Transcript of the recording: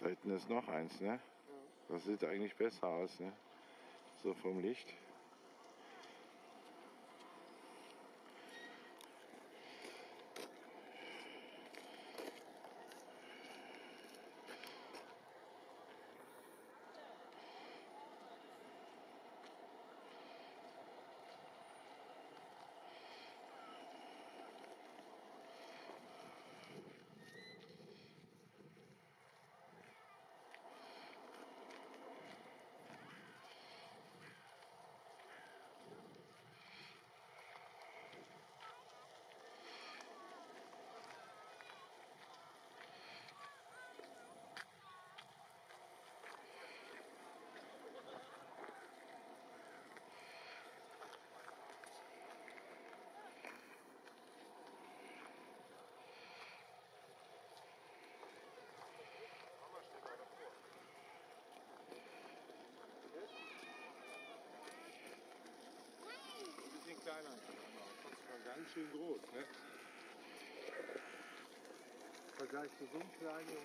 Da hinten ist noch eins, ne? Das sieht eigentlich besser aus, ne? So vom Licht. Ganz schön groß. Ne? Vergleich zu so einem kleinen